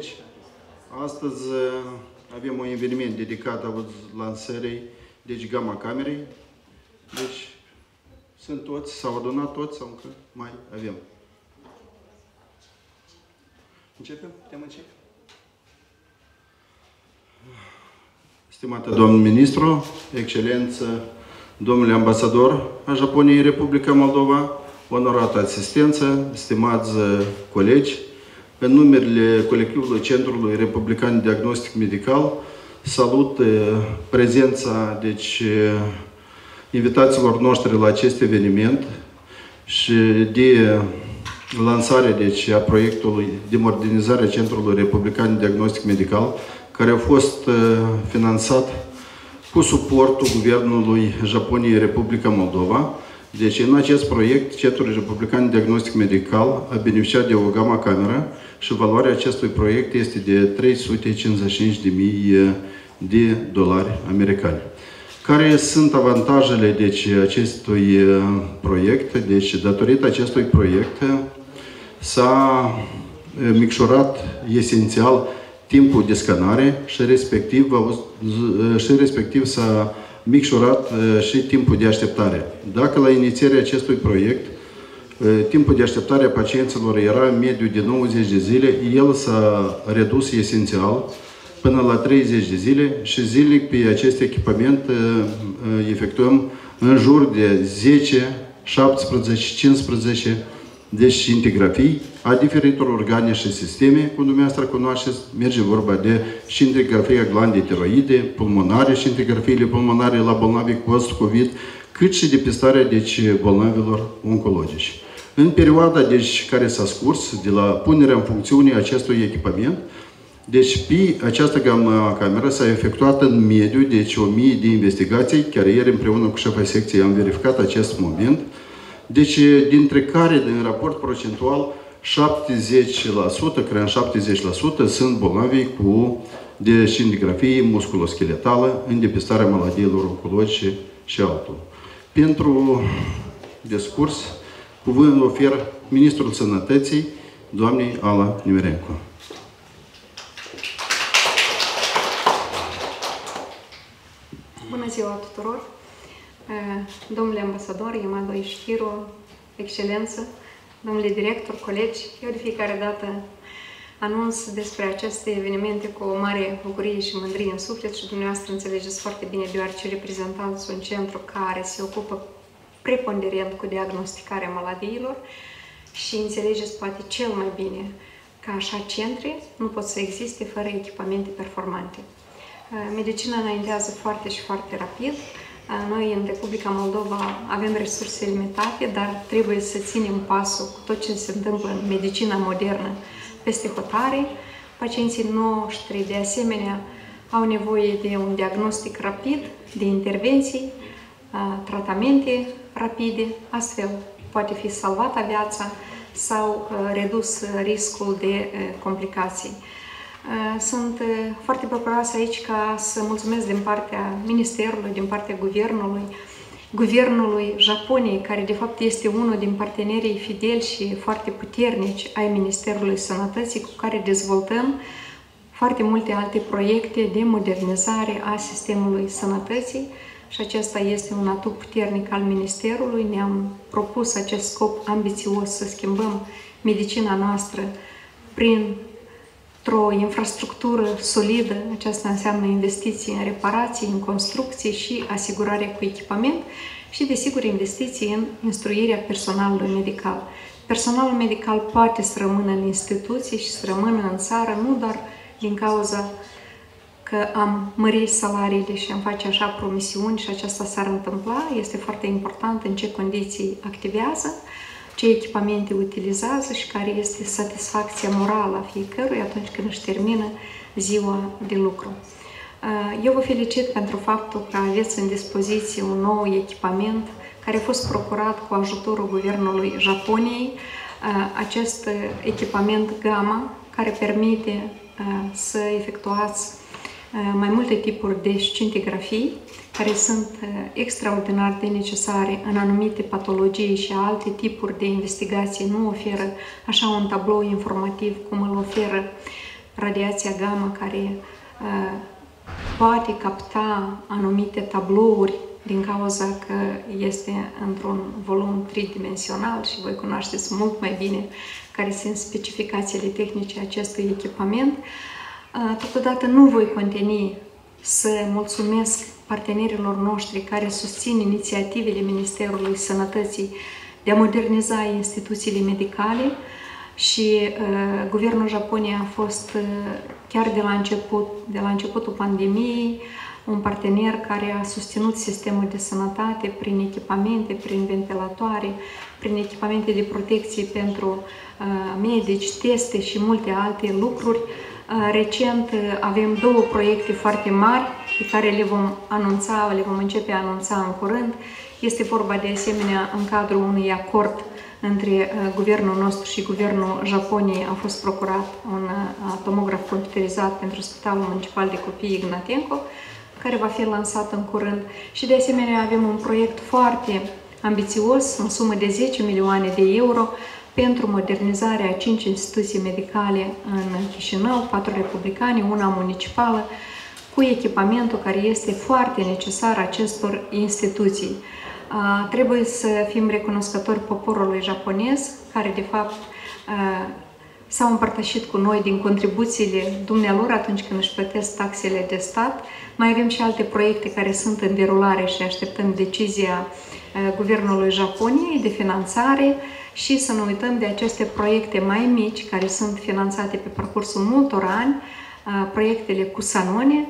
Deci, astăzi uh, avem un eveniment dedicat auzi, lansării, deci Gama Camerei. Deci, sunt toți, s-au adunat toți sau încă mai avem. Începem? Putem începe? Stimată domn ministru, excelență, domnule ambasador a Japoniei Republica Moldova, onorată asistență, stimați colegi, în numerele colectivului Centrului Republican Diagnostic Medical, salut eh, prezența deci, eh, invitațiilor noștri la acest eveniment și de lansare deci, a proiectului de modernizare a Centrului Republican Diagnostic Medical, care a fost eh, finanțat cu suportul Guvernului Japoniei Republica Moldova, deci, în acest proiect, Centrul Republican Diagnostic Medical a beneficiat de o gamma cameră și valoarea acestui proiect este de 355.000 de dolari americani. Care sunt avantajele deci, acestui uh, proiect? Deci, datorită acestui proiect, s-a uh, micșorat esențial timpul de scanare și respectiv, uh, și respectiv s-a micșorat și timpul de așteptare. Dacă la inițierea acestui proiect, timpul de așteptare a pacienților era în mediu de 90 de zile, el s-a redus esențial până la 30 de zile și zilnic pe acest echipament efectuăm în jur de 10, 17, 15 deci scintigrafii a diferitor organe și sisteme, cum dumneavoastră cunoașteți, merge vorba de scintigrafia glandei tiroide, pulmonare, scintigrafiile pulmonare la bolnavi post-COVID, cât și depistarea deci, bolnavilor oncologici. În perioada deci, care s-a scurs de la punerea în funcțiune acestui echipament, deci pe această gamă cameră s-a efectuat în mediu deci 1000 de investigații, chiar ieri împreună cu șefa secției am verificat acest moment, deci, dintre care, din raport procentual, 70%, cred 70% sunt bolnavi cu de scintigrafie musculoscheletală în depistarea maladiilor oncologice și altul. Pentru discurs, cuvântul ofer Ministrul Sănătății, doamnei Ala Nimerencu. Bună ziua tuturor! Domnule ambasador, Yamado Ishiro, excelență, domnule director, colegi, eu de fiecare dată anunț despre aceste evenimente cu o mare bucurie și mândrie în suflet și dumneavoastră înțelegeți foarte bine, deoarece reprezentanți un centru care se ocupă preponderent cu diagnosticarea maladiilor și înțelegeți poate cel mai bine că așa centre nu pot să existe fără echipamente performante. Medicina înaintează foarte și foarte rapid, noi în Republica Moldova avem resurse limitate, dar trebuie să ținem pasul cu tot ce se întâmplă în medicina modernă peste hotare. Pacienții noștri, de asemenea, au nevoie de un diagnostic rapid, de intervenții, tratamente rapide, astfel poate fi salvată viața sau redus riscul de complicații. Uh, sunt uh, foarte bucuroasă aici ca să mulțumesc din partea Ministerului, din partea Guvernului, Guvernului Japoniei, care de fapt este unul din partenerii fideli și foarte puternici ai Ministerului Sănătății, cu care dezvoltăm foarte multe alte proiecte de modernizare a sistemului sănătății și acesta este un atu puternic al Ministerului. Ne-am propus acest scop ambițios să schimbăm medicina noastră prin într-o infrastructură solidă, aceasta înseamnă investiții în reparații, în construcții și asigurare cu echipament și, desigur, investiții în instruirea personalului medical. Personalul medical poate să rămână în instituții și să rămână în țară, nu doar din cauza că am mărit salariile și am face așa promisiuni și aceasta s-ar întâmpla, este foarte important în ce condiții activează, ce echipamente utilizează și care este satisfacția morală a fiecăruia atunci când își termină ziua de lucru. Uh, eu vă felicit pentru faptul că aveți în dispoziție un nou echipament care a fost procurat cu ajutorul Guvernului Japoniei. Uh, acest echipament Gamma, care permite uh, să efectuați mai multe tipuri de scintigrafii, care sunt uh, extraordinar de necesare în anumite patologii și alte tipuri de investigații, nu oferă așa un tablou informativ cum îl oferă radiația gamma care uh, poate capta anumite tablouri din cauza că este într-un volum tridimensional și voi cunoașteți mult mai bine care sunt specificațiile tehnice acestui echipament. Totodată nu voi conteni să mulțumesc partenerilor noștri care susțin inițiativele Ministerului Sănătății de a moderniza instituțiile medicale și uh, guvernul Japoniei a fost uh, chiar de la început, de la începutul pandemiei, un partener care a susținut sistemul de sănătate prin echipamente, prin ventilatoare, prin echipamente de protecție pentru uh, medici, teste și multe alte lucruri. Uh, recent uh, avem două proiecte foarte mari pe care le vom anunța, le vom începe a anunța în curând. Este vorba de asemenea în cadrul unui acord între uh, guvernul nostru și guvernul Japoniei a fost procurat un uh, tomograf computerizat pentru Spitalul Municipal de Copii Ignatenco, care va fi lansat în curând. Și de asemenea avem un proiect foarte ambițios, în sumă de 10 milioane de euro, pentru modernizarea a 5 instituții medicale în Chișinău, 4 republicane, una municipală, cu echipamentul care este foarte necesar acestor instituții. Trebuie să fim recunoscători poporului japonez, care de fapt s-au împărtășit cu noi din contribuțiile dumnealor atunci când își plătesc taxele de stat. Mai avem și alte proiecte care sunt în derulare și așteptăm decizia Guvernului Japoniei de finanțare și să nu uităm de aceste proiecte mai mici care sunt finanțate pe parcursul multor ani, proiectele cu Sanone,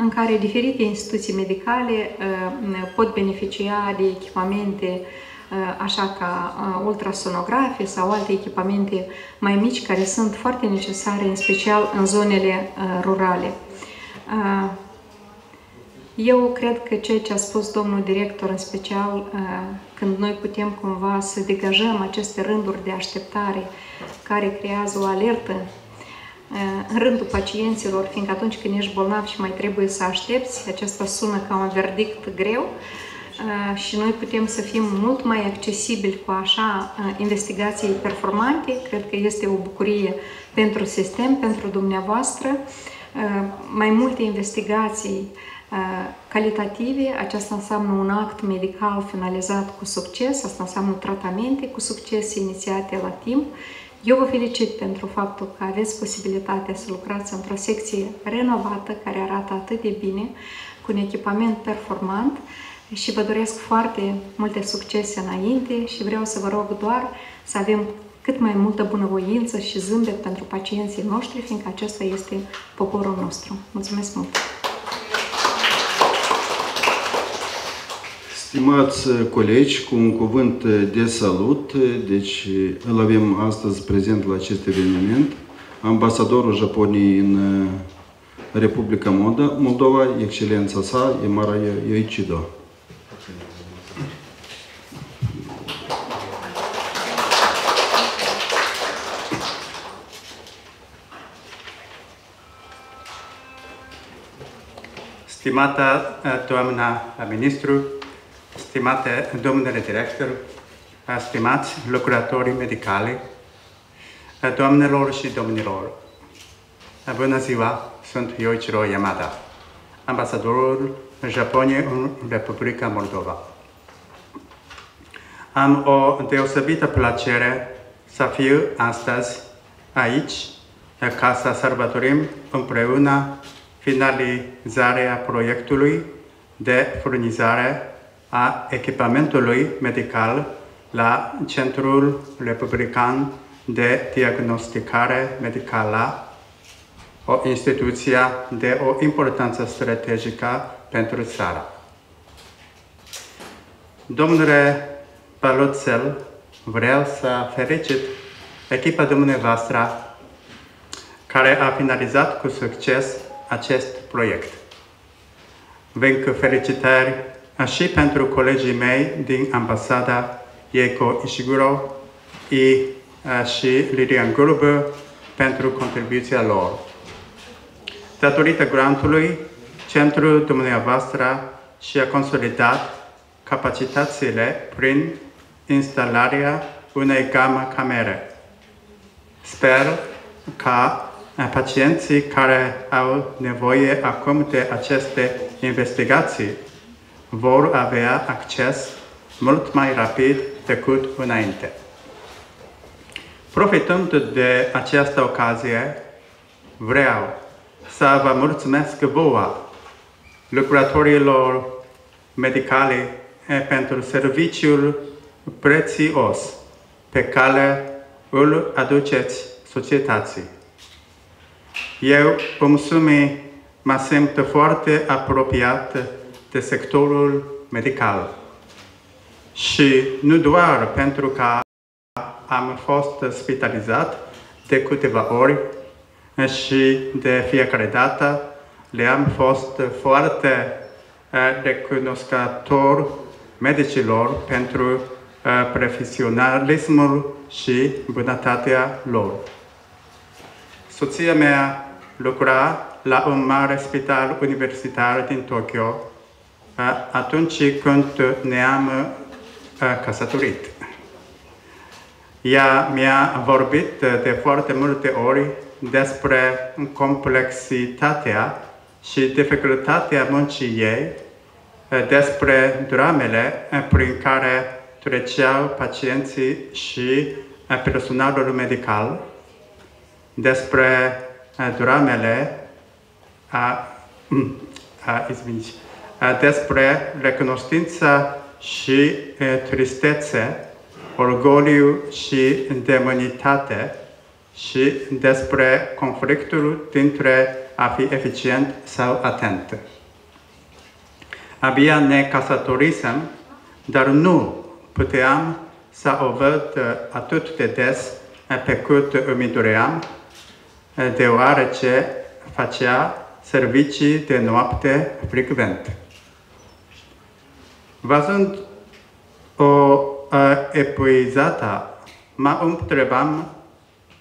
în care diferite instituții medicale uh, pot beneficia de echipamente uh, așa ca uh, ultrasonografe sau alte echipamente mai mici care sunt foarte necesare, în special în zonele rurale. Eu cred că ceea ce a spus domnul director, în special când noi putem cumva să degajăm aceste rânduri de așteptare care creează o alertă în rândul pacienților, fiindcă atunci când ești bolnav și mai trebuie să aștepți, acesta sună ca un verdict greu și noi putem să fim mult mai accesibili cu așa investigații performante. Cred că este o bucurie pentru sistem, pentru dumneavoastră. Mai multe investigații calitative, aceasta înseamnă un act medical finalizat cu succes, asta înseamnă tratamente cu succes inițiate la timp eu vă felicit pentru faptul că aveți posibilitatea să lucrați într-o secție renovată, care arată atât de bine, cu un echipament performant și vă doresc foarte multe succese înainte și vreau să vă rog doar să avem cât mai multă bunăvoință și zâmbet pentru pacienții noștri, fiindcă acesta este poporul nostru. Mulțumesc mult! Stimați colegi, cu un cuvânt de salut, deci îl avem astăzi prezent la acest eveniment, ambasadorul Japoniei în Republica Moldova, excelența sa, Emara Yoichido. Stimata doamna ministru, stimate domnule director, stimați lucrătorii medicali, doamnelor și domnilor, bună ziua, sunt Yoichiro Yamada, ambasadorul Japoniei în Republica Moldova. Am o deosebită plăcere să fiu astăzi aici ca să sărbătorim împreună finalizarea proiectului de furnizare a echipamentului medical la Centrul Republican de Diagnosticare Medicală, o instituție de o importanță strategică pentru țară. Domnule Paloțel, vreau să felicit echipa dumneavoastră care a finalizat cu succes acest proiect. Vin felicitări și pentru colegii mei din ambasada Eiko Ishiguro și Lilian Gulubă pentru contribuția lor. Datorită grantului, centrul dumneavoastră și-a consolidat capacitățile prin instalarea unei gamă camere. Sper ca pacienții care au nevoie acum de aceste investigații vor avea acces mult mai rapid decât înainte. Profitând de această ocazie, vreau să vă mulțumesc vouă, lucrătorilor medicale, pentru serviciul prețios pe care îl aduceți societății. Eu însumi mă simt foarte apropiat de sectorul medical. Și nu doar pentru că am fost spitalizat de câteva ori și de fiecare dată le-am fost foarte recunoscător medicilor pentru profesionalismul și bunătatea lor. Soția mea lucra la un mare spital universitar din Tokyo atunci când ne-am căsătorit. Ea mi-a vorbit de foarte multe ori despre complexitatea și dificultatea muncii ei, despre dramele prin care treceau pacienții și personalul medical, despre dramele a, a, izviniți, despre recunoștința și tristețe, orgoliu și demonitate și despre conflictul dintre a fi eficient sau atent. Abia ne căsătorisem, dar nu puteam să o văd atât de des pe cât îmi doream, deoarece facea servicii de noapte frecvent. Văzând o epuizată, mă întrebam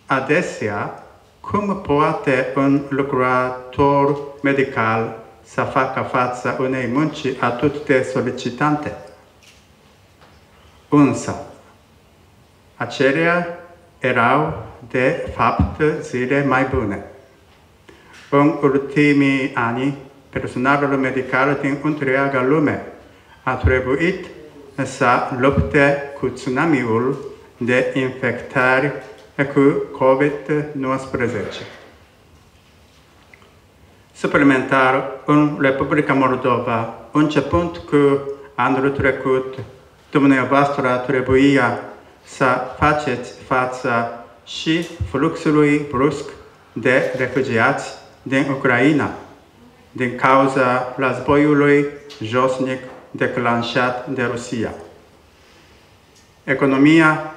adesea cum poate un lucrător medical să facă față unei munci atât de solicitante. Însă, acelea erau, de fapt, zile mai bune. În ultimii ani, personalul medical din întreaga lume a trebuit să lupte cu tsunamiul de infectări cu COVID-19. Suplimentar, în Republica Moldova, începând cu anul trecut, dumneavoastră trebuia să faceți față și fluxului brusc de refugiați din Ucraina, din cauza războiului josnic declanșat de Rusia. Economia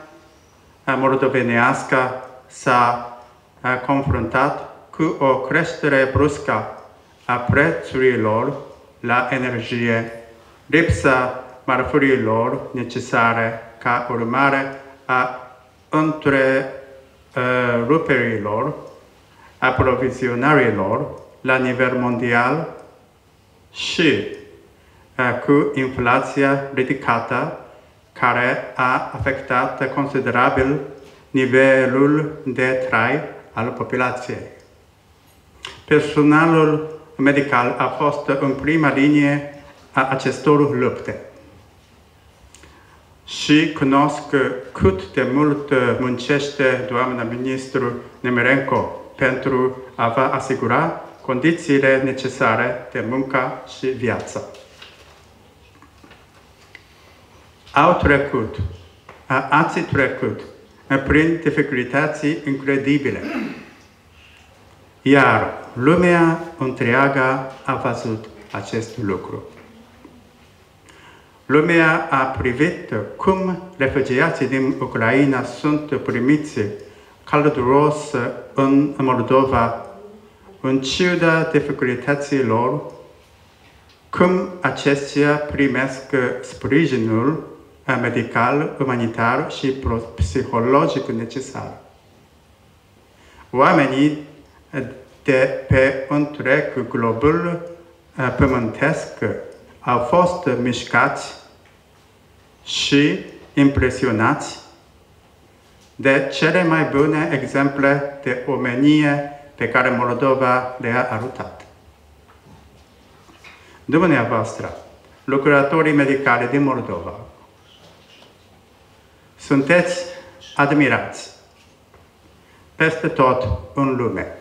moldovenească s-a confruntat cu o creștere bruscă a prețurilor la energie, lipsa marfurilor necesare ca urmare a întreruperilor aprovizionărilor la nivel mondial și cu inflația ridicată care a afectat considerabil nivelul de trai al populației. Personalul medical a fost în prima linie a acestor lupte și cunosc cât de mult muncește doamna ministru Nemerenko pentru a vă asigura condițiile necesare de muncă și viață. Au trecut, ați trecut prin dificultăți incredibile. Iar lumea întreagă a văzut acest lucru. Lumea a privit cum refugiații din Ucraina sunt primiți călduros în Moldova, în ciuda dificultăților, cum aceștia primesc sprijinul medical, umanitar și psihologic necesar. Oamenii de pe întreg globul pământesc au fost mișcați și impresionați de cele mai bune exemple de omenie pe care Moldova le-a ajutat. Dumneavoastră, lucrătorii medicale din Moldova, sunteți admirați peste tot în lume,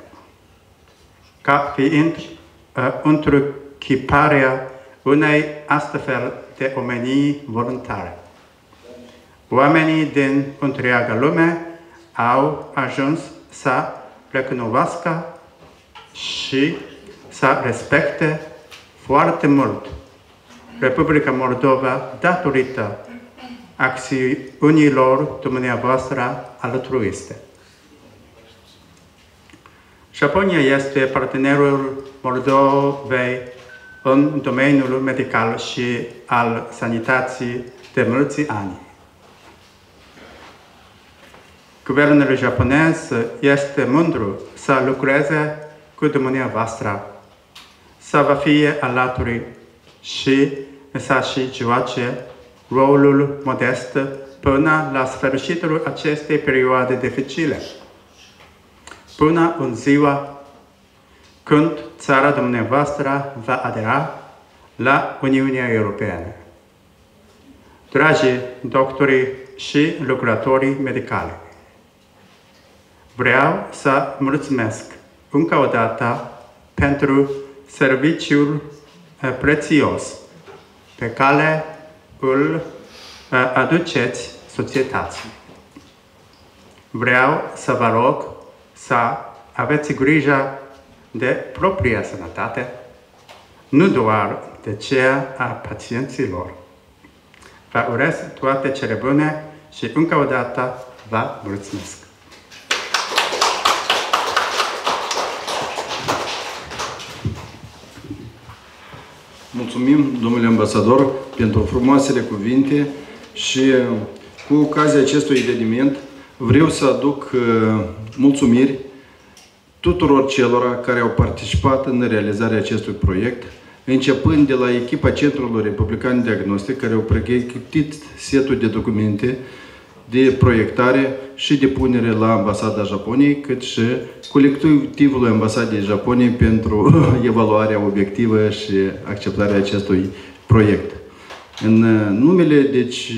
ca fiind uh, întruchiparea unei astfel de omenii voluntare. Oamenii din întreaga lume au ajuns să recunoască și să respecte foarte mult Republica Moldova datorită acțiunilor dumneavoastră altruiste. Japonia este partenerul Moldovei în domeniul medical și al sanității de mulți ani. Guvernul japonez este mândru să lucreze cu dumneavoastră, să vă fie alături și să și joace rolul modest până la sfârșitul acestei perioade dificile, până în ziua când țara dumneavoastră va adera la Uniunea Europeană. Dragi doctori și lucrătorii medicali, vreau să mulțumesc încă o dată pentru serviciul eh, prețios pe care îl eh, aduceți societății. Vreau să vă rog să aveți grijă de propria sănătate, nu doar de cea a pacienților. Vă urez toate cele bune și încă o dată vă mulțumesc. Mulțumim, domnule ambasador, pentru frumoasele cuvinte și cu ocazia acestui eveniment vreau să aduc uh, mulțumiri tuturor celor care au participat în realizarea acestui proiect, începând de la echipa Centrului Republican Diagnostic, care au pregătit setul de documente de proiectare și de punere la Ambasada Japoniei, cât și colectivul Ambasadei Japoniei pentru evaluarea obiectivă și acceptarea acestui proiect. În numele, deci,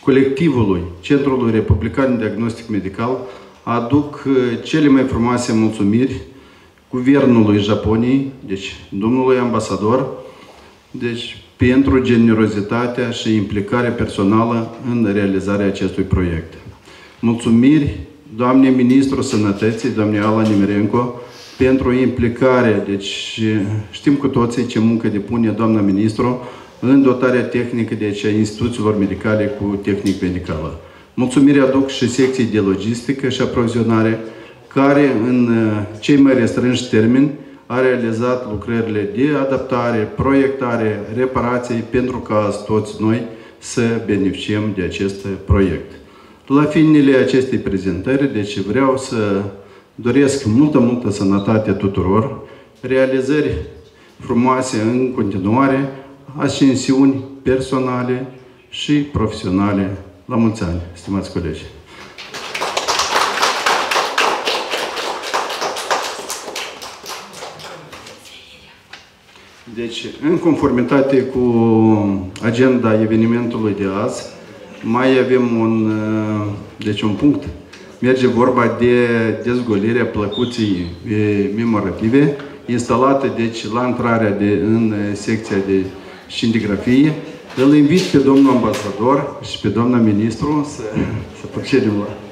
colectivului Centrului Republican Diagnostic Medical, aduc cele mai frumoase mulțumiri Guvernului Japoniei, deci domnului ambasador, deci pentru generozitatea și implicarea personală în realizarea acestui proiect. Mulțumiri doamnei Ministru Sănătății, doamnei Ala Nimerenco, pentru implicare. Deci știm cu toții ce muncă depune doamna Ministru în dotarea tehnică deci, a instituțiilor medicale cu tehnic medicală. Mulțumiri aduc și secției de logistică și aprovizionare, care în uh, cei mai restrânși termeni a realizat lucrările de adaptare, proiectare, reparații pentru ca toți noi să beneficiem de acest proiect. La finele acestei prezentări, deci vreau să doresc multă, multă sănătate tuturor, realizări frumoase în continuare, ascensiuni personale și profesionale. La mulți ani, stimați colegi! Deci, în conformitate cu agenda evenimentului de azi, mai avem un, uh, deci un punct. Merge vorba de dezgolirea plăcuții memorative instalate deci, la intrarea de, în secția de scintigrafie. Îl invit pe domnul ambasador și pe doamna ministru să, să procedem la